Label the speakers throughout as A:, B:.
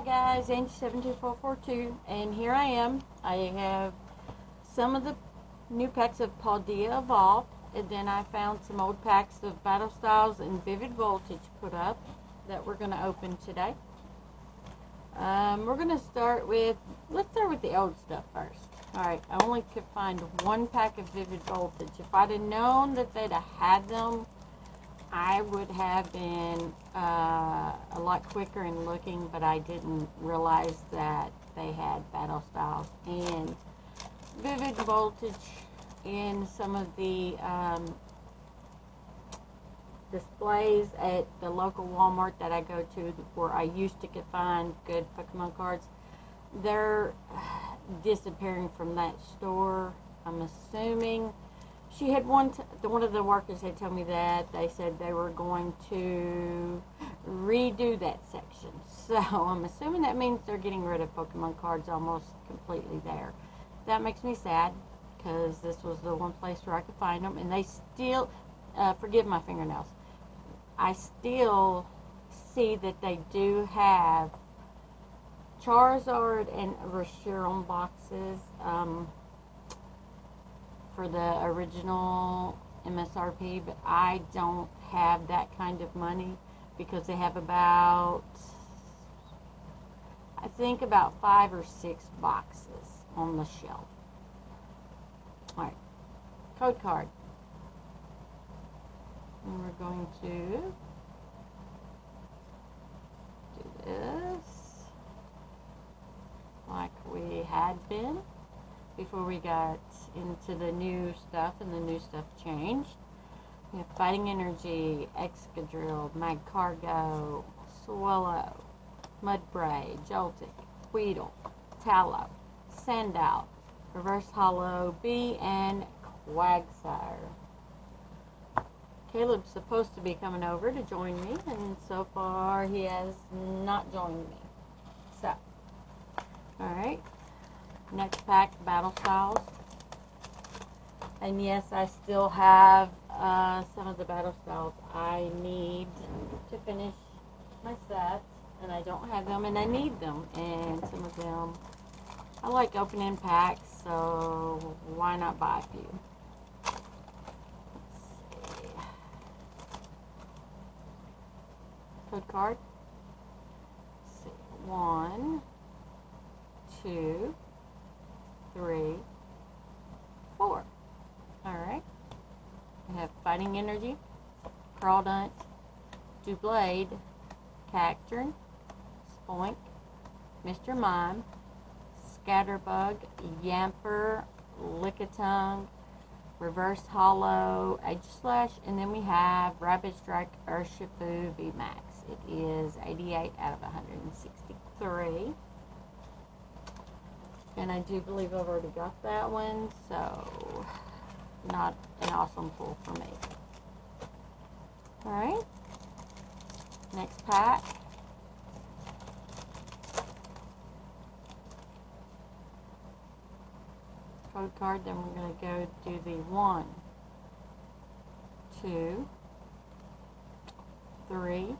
A: Hi guys, Angie72442, and here I am. I have some of the new packs of Paldea Evolved, and then I found some old packs of Battle Styles and Vivid Voltage put up that we're going to open today. Um, we're going to start with, let's start with the old stuff first. Alright, I only could find one pack of Vivid Voltage. If I'd have known that they'd have had them, I would have been uh, a lot quicker in looking, but I didn't realize that they had Battle Styles and Vivid Voltage in some of the um, displays at the local Walmart that I go to where I used to find good Pokemon cards. They're disappearing from that store. I'm assuming she had one, one of the workers had told me that they said they were going to redo that section. So I'm assuming that means they're getting rid of Pokemon cards almost completely there. That makes me sad because this was the one place where I could find them, and they still, uh, forgive my fingernails, I still see that they do have Charizard and Reshiram boxes. Um, for the original MSRP, but I don't have that kind of money because they have about, I think about five or six boxes on the shelf. Alright, code card. And we're going to do this like we had been before we got into the new stuff and the new stuff changed. We have Fighting Energy, Excadrill, Magcargo, Swallow, Mudbray, Joltik, Weedle, Tallow, Sandile, Reverse Holo, B, and Quagsire. Kaleb's supposed to be coming over to join me, and so far he has not joined me. So, alright. Next pack, Battle Styles. And yes, I still have uh, some of the Battle Styles I need to finish my set. And I don't have them, and I need them. And some of them, I like opening packs, so why not buy a few? Code card. One, two, three, four. Alright. We have Fighting Energy, Crawdaunt, Doublade, Cacturne, Spoink, Mr. Mime, Scatterbug, Yamper, Lickitung, Reverse Holo, Slash, and then we have Rapid Strike Urshifu VMAX. It is 88 out of 163. And I do believe I've already got that one, so not an awesome pull for me. Alright. Next pack. Code card, then we're going to go do the one, two, three,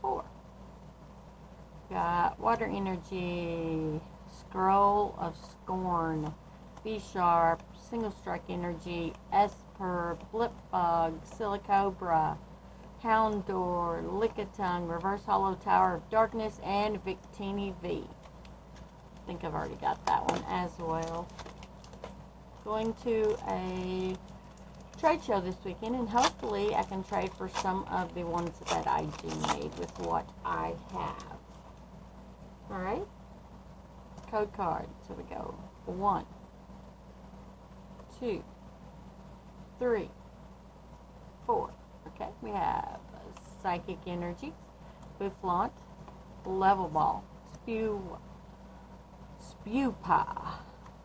A: four. Got water energy, scroll of scorn, B sharp, single strike energy, Esper, Blip Blipbug, Silicobra, Houndour, Lickitung, Reverse Holo Tower of Darkness, and Victini V. I think I've already got that one as well. Going to a trade show this weekend, and hopefully I can trade for some of the ones that I do need with what I have. Alright? Code card. So we go one, two, three, four. Okay, we have Psychic Energy, Bouffalant, Level Ball, Spew, Spewpa,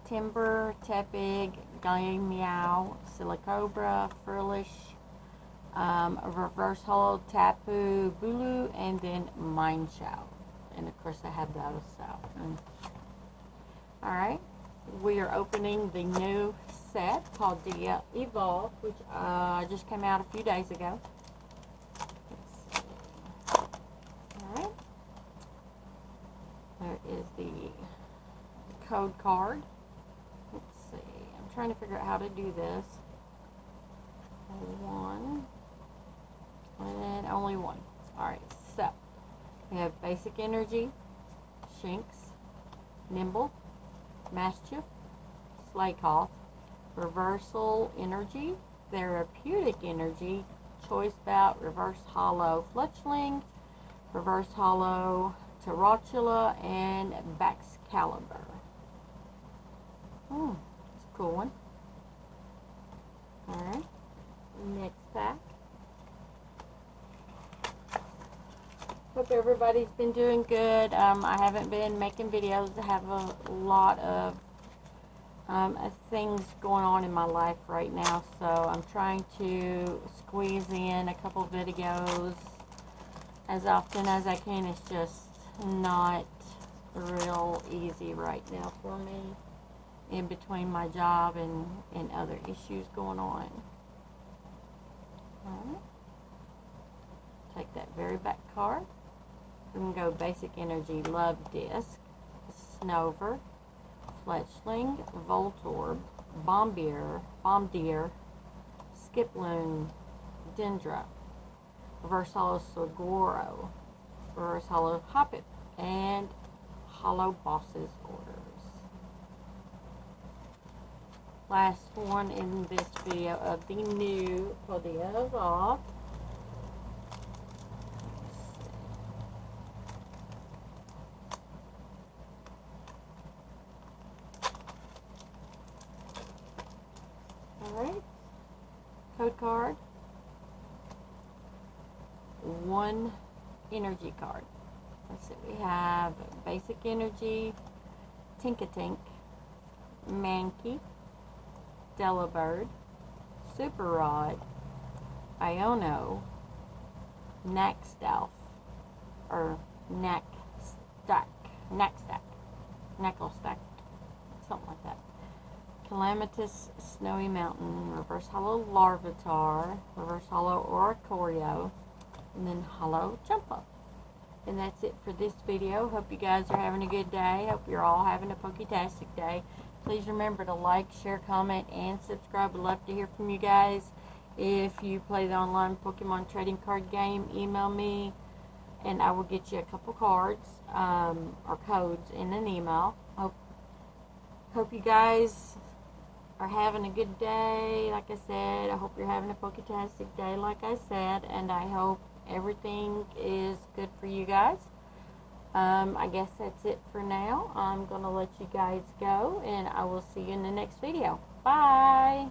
A: Timburr, Tepig, Meow, Silicobra, Furlish, um, Reverse Holo, Tapu, Bulu, and then Mienshao. And of course I have the other stuff. Alright, we are opening the new set called the Evolve, which uh, just came out a few days ago. Alright. There is the code card. Let's see. I'm trying to figure out how to do this. One. And only one. Alright, so we have basic energy, Shinx, Nymble, Maschiff, Slakoth, Reversal Energy, Therapeutic Energy, Choice Belt, Reverse Holo Fletchling, Reverse Holo Tarountula, and Baxcalibur. Hmm, it's a cool one. Alright, next pack. Hope everybody's been doing good. Um, I haven't been making videos. I have a lot of um, things going on in my life right now, so I'm trying to squeeze in a couple videos as often as I can. It's just not real easy right now for me in between my job and, and other issues going on. Take that very back card. We can go Basic Energy Love Disc, Snover, Fletchling, Voltorb, Bombeer, Bombirdier, Skiploom, Dendra, Reverse Holo Reverse Holo Hoppip, and Holo Bosses Orders. Last one in this video of the new Paldea Evolve. Alright. Code card. One energy card. Let's see, we have Basic Energy, Tinkatink, Mankey, Delibird, Super Rod, Iono, Naxdalf, or Neck Stack, Neck Stack, Neckle Stack, something like that. Calamitous Snowy Mountain, Reverse Holo Larvitar, Reverse Holo Oricorio, and then Holo Jump Up. And that's it for this video. Hope you guys are having a good day. Hope you're all having a Poketastic day. Please remember to like, share, comment, and subscribe. I'd love to hear from you guys. If you play the online Pokemon trading card game, email me and I will get you a couple cards um, or codes in an email. Hope, hope you guys are having a good day. Like I said, I hope you're having a Poketastic day, like I said, and I hope everything is good for you guys. Um, I guess that's it for now. I'm going to let you guys go, and I will see you in the next video. Bye!